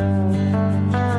Música